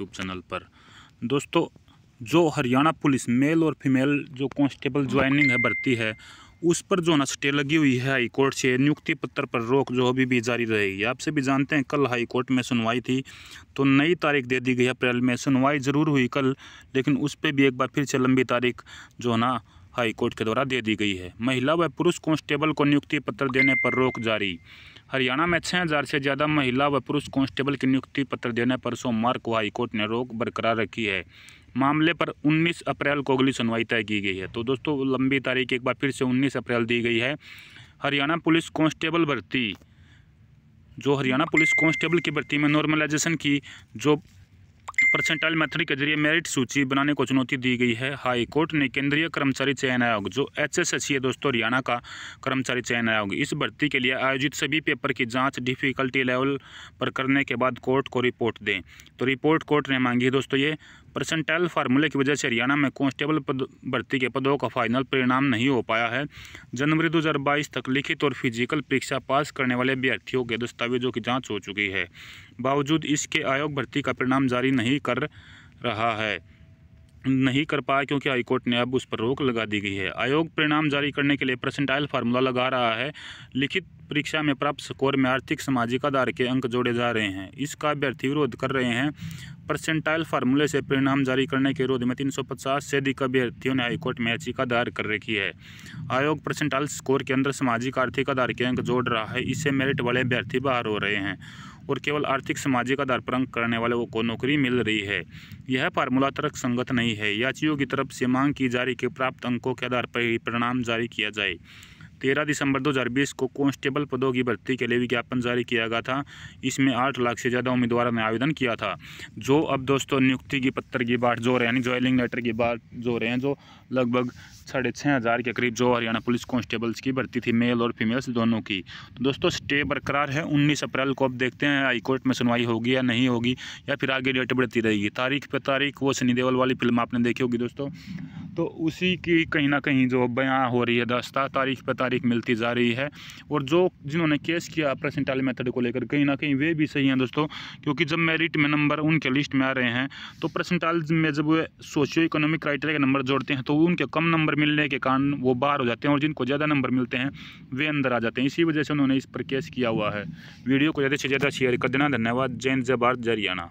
YouTube channel पर। दोस्तों, जो हरियाणा पुलिस मेल और फीमेल जो कांस्टेबल ज्वाइनिंग है, भर्ती है, उस पर जो ना स्टे लगी हुई है हाई कोर्ट से, नियुक्ति पत्र पर रोक जो अभी भी जारी रहेगी। आपसे भी जानते हैं, कल हाई कोर्ट में सुनवाई थी तो नई तारीख दे दी गई अप्रैल में। सुनवाई ज़रूर हुई कल, लेकिन उस पर भी एक बार फिर से लंबी तारीख जो ना हाई कोर्ट के द्वारा दे दी गई है। महिला व पुरुष कांस्टेबल को नियुक्ति पत्र देने पर रोक जारी। हरियाणा में छः हज़ार से ज़्यादा महिला व पुरुष कांस्टेबल की नियुक्ति पत्र देने पर सोमवार को हाईकोर्ट ने रोक बरकरार रखी है। मामले पर 19 अप्रैल को अगली सुनवाई तय की गई है। तो दोस्तों, लंबी तारीख एक बार फिर से 19 अप्रैल दी गई है। हरियाणा पुलिस कांस्टेबल भर्ती, जो हरियाणा पुलिस कांस्टेबल की भर्ती में नॉर्मलाइजेशन की, जो परसेंटाइल मेथड के ज़रिए मेरिट सूची बनाने को चुनौती दी गई है। हाई कोर्ट ने केंद्रीय कर्मचारी चयन आयोग, जो एच एस है दोस्तों हरियाणा का कर्मचारी चयन आयोग, इस भर्ती के लिए आयोजित सभी पेपर की जाँच डिफिकल्टी लेवल पर करने के बाद कोर्ट को रिपोर्ट दें। तो रिपोर्ट कोर्ट ने मांगी दोस्तों ये परसेंटाइल फार्मूले की वजह से हरियाणा में कांस्टेबल पद, भर्ती के पदों का फाइनल परिणाम नहीं हो पाया है। जनवरी 2022 तक लिखित और फ़िज़िकल परीक्षा पास करने वाले अभ्यर्थियों के दस्तावेजों की जाँच हो चुकी है। बावजूद इसके आयोग भर्ती का परिणाम जारी नहीं कर रहा है। नहीं कर पाया क्योंकि हाईकोर्ट ने अब उस पर रोक लगा दी गई है। आयोग परिणाम जारी करने के लिए परसेंटाइल फार्मूला लगा रहा है। लिखित परीक्षा में प्राप्त स्कोर में आर्थिक सामाजिक आधार के अंक जोड़े जा रहे हैं। इसका अभ्यर्थी विरोध कर रहे हैं। परसेंटाइल फार्मूले से परिणाम जारी करने के विरोध में 350 से अधिक अभ्यर्थियों ने हाईकोर्ट में याचिका दायर कर रखी है। आयोग परसेंटाइल स्कोर के अंदर सामाजिक आर्थिक आधार के अंक जोड़ रहा है। इससे मेरिट वाले अभ्यर्थी बाहर हो रहे हैं। और केवल आर्थिक सामाजिक आधार पर अंक करने वाले को नौकरी मिल रही है। यह फार्मूला तर्क संगत नहीं है। याचियों की तरफ़ से मांग की जा रही कि प्राप्त अंकों के आधार पर ही परिणाम जारी किया जाए। तेरह दिसंबर 2020 को कांस्टेबल पदों की भर्ती के लिए विज्ञापन जारी किया गया था। इसमें आठ लाख से ज़्यादा उम्मीदवारों ने आवेदन किया था। जो अब दोस्तों नियुक्ति की पत्र की बात जो रहे यानी ज्वाइनिंग लेटर की बात जो रहे हैं, जो लगभग साढ़े छः हज़ार के करीब जो हरियाणा पुलिस कांस्टेबल्स की भर्ती थी, मेल और फीमेल्स दोनों की। तो दोस्तों स्टे बरकरार है, उन्नीस अप्रैल को अब देखते हैं हाईकोर्ट में सुनवाई होगी या नहीं होगी या फिर आगे डेट बढ़ती रहेगी। तारीख पे तारीख, वो सनी देवल वाली फ़िल्म आपने देखी होगी दोस्तों। तो उसी की कहीं ना कहीं जो बयां हो रही है दस्ता तारीख पर तारीख मिलती जा रही है। और जो जिन्होंने केस किया परसेंटाइल मेथड को लेकर, कहीं ना कहीं वे भी सही हैं दोस्तों, क्योंकि जब मेरिट में नंबर उनके लिस्ट में आ रहे हैं तो परसेंटाइल में जब वे सोशियो इकोनॉमिक क्राइटेरिया के नंबर जोड़ते हैं तो उनके कम नंबर मिलने के कारण वो बाहर हो जाते हैं और जिनको ज़्यादा नंबर मिलते हैं, वे अंदर आ जाते हैं। इसी वजह से उन्होंने इस पर केस किया हुआ है। वीडियो को ज़्यादा से ज़्यादा शेयर कर देना। धन्यवाद। जैन जबार जरियाना